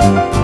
Música